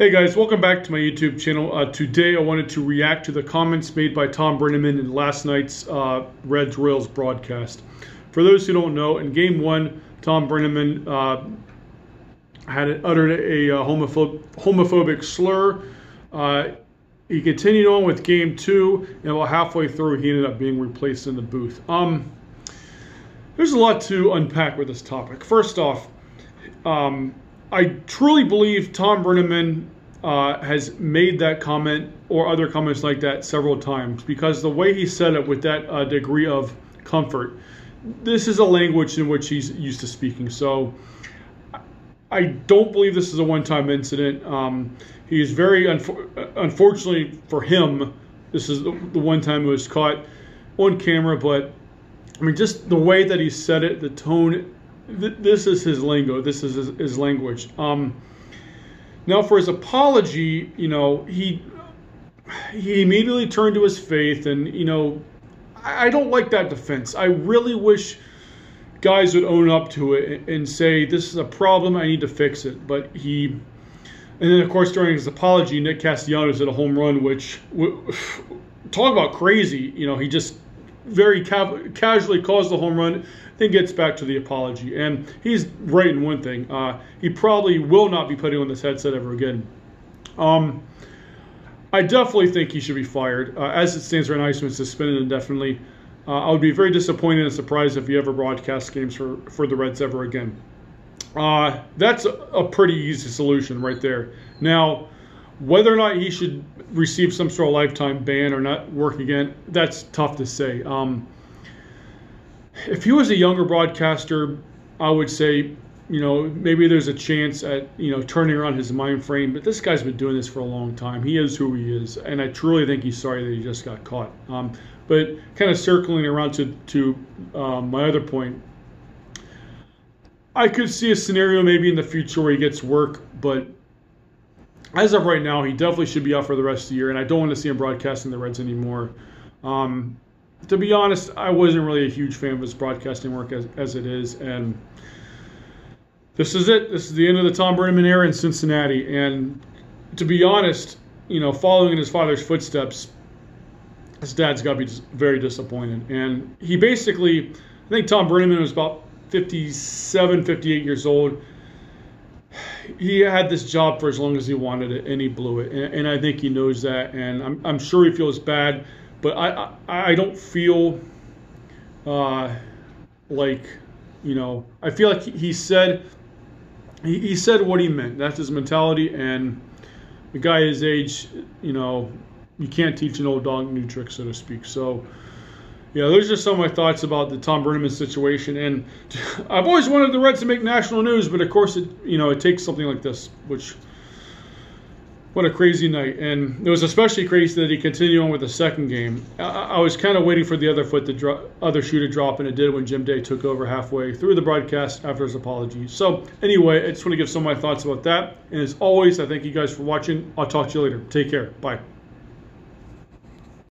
Hey guys, welcome back to my YouTube channel. Uh, today I wanted to react to the comments made by Thom Brennaman in last night's uh, Reds Royals broadcast. For those who don't know, in game one, Thom Brennaman uh, had uttered a, uh, homophobic, homophobic slur. Uh, he continued on with game two, and about halfway through, he ended up being replaced in the booth. Um, there's a lot to unpack with this topic. First off, um, I truly believe Thom Brennaman uh, has made that comment or other comments like that several times because the way he said it with that uh, degree of comfort, this is a language in which he's used to speaking. So I don't believe this is a one-time incident. Um, he is very, unfortunately for him, this is the, the one time it was caught on camera, but I mean, just the way that he said it, the tone th- this is his lingo. This is his, his language. Um, now, for his apology, you know, he he immediately turned to his faith, and you know, I, I don't like that defense. I really wish guys would own up to it and say this is a problem. I need to fix it. But he, and then of course during his apology, Nick Castellanos hit a home run, which talk about crazy. You know, he just very ca- casually caused the home run, then gets back to the apology. And he's right in one thing. Uh, he probably will not be putting on this headset ever again. Um, I definitely think he should be fired. Uh, as it stands right now, he's been suspended indefinitely. Uh, I would be very disappointed and surprised if he ever broadcasts games for, for the Reds ever again. Uh, that's a, a pretty easy solution right there. Now, whether or not he should receive some sort of lifetime ban or not work again, that's tough to say. Um, if he was a younger broadcaster, I would say, you know, maybe there's a chance at, you know, turning around his mind frame. But this guy's been doing this for a long time. He is who he is. And I truly think he's sorry that he just got caught. Um, but kind of circling around to, to um, my other point, I could see a scenario maybe in the future where he gets work, but as of right now, he definitely should be out for the rest of the year, and I don't want to see him broadcasting the Reds anymore. Um, to be honest, I wasn't really a huge fan of his broadcasting work as, as it is, and this is it. This is the end of the Thom Brennaman era in Cincinnati, and to be honest, you know, following in his father's footsteps, his dad's got to be very disappointed. And he basically, I think Thom Brennaman was about 57, 58 years old he had this job for as long as he wanted it, and he blew it. And, and I think he knows that, and I'm, I'm sure he feels bad. But I I, I don't feel uh, like you know I feel like he said he, he said what he meant. That's his mentality, and the guy his age, you know, you can't teach an old dog new tricks, so to speak. So yeah, those are some of my thoughts about the Thom Brennaman situation. And I've always wanted the Reds to make national news, but of course, it you know it takes something like this, which what a crazy night. And it was especially crazy that he continued on with the second game. I, I was kind of waiting for the other foot to dro- other shoe to drop, and it did when Jim Day took over halfway through the broadcast after his apology. So anyway, I just want to give some of my thoughts about that. And as always, I thank you guys for watching. I'll talk to you later. Take care. Bye.